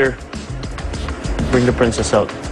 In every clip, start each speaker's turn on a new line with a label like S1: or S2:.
S1: clear. Bring the princess out.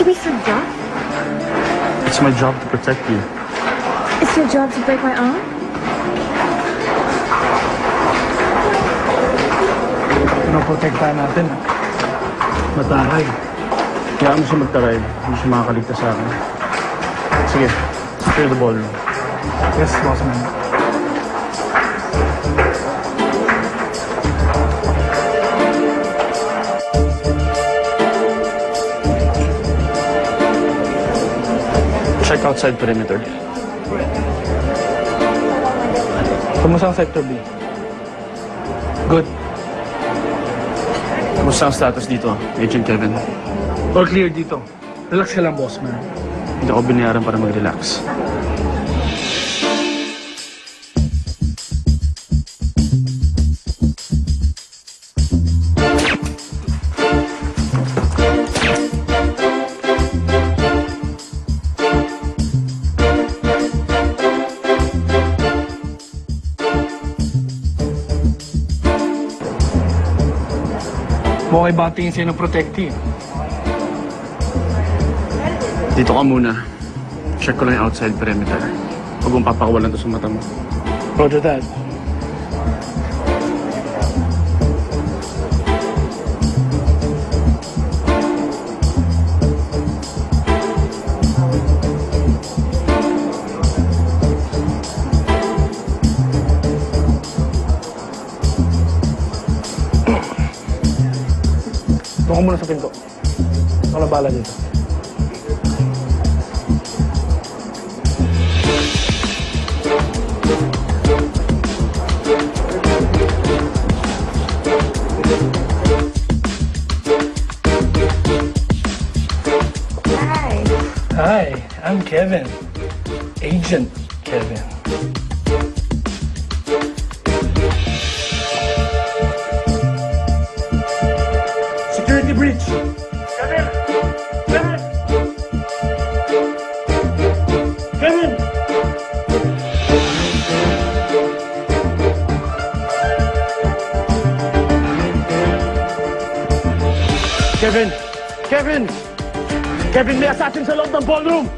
S1: You be so rough?
S2: It's my job to protect you.
S1: It's your job to break my arm?
S3: Pinoprotektahan natin. Mataray.
S2: Kaya mo siya magtaray, hindi siya makakaligtas sa akin. Sige, clear the ballroom.
S3: Yes, boss man.
S2: Check outside perimeter.
S3: Kumusta ang Sector B? Good.
S2: Kumusta ang status dito, Agent Kevin?
S3: All clear dito. Relax ka lang, boss man.
S2: Hindi ako binayaran para mag-relax.
S3: Mukha ba tingin sa'yo ng protective?
S2: Dito ka muna. Check ko lang yung outside perimeter. Huwag mong papakawalan to sa mata mo.
S3: Roger that. Doon ka muna sa pinto. Ako bala dito.
S1: Hi.
S3: Hi, I'm Kevin. Agent Kevin. Kevin! Kevin! Kevin,
S2: mi asasin se lop dan ballroom!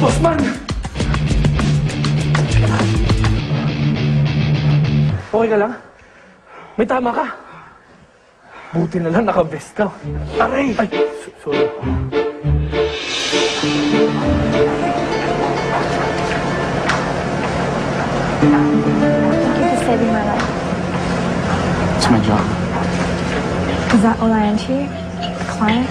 S3: Bossman! Okay ka lang? May tama ka. Buti na lang naka-vest ka. Aray! Ay, so- sorry.
S1: Thank you for saving my life.
S2: It's my job.
S1: Is that all I am to you? A client?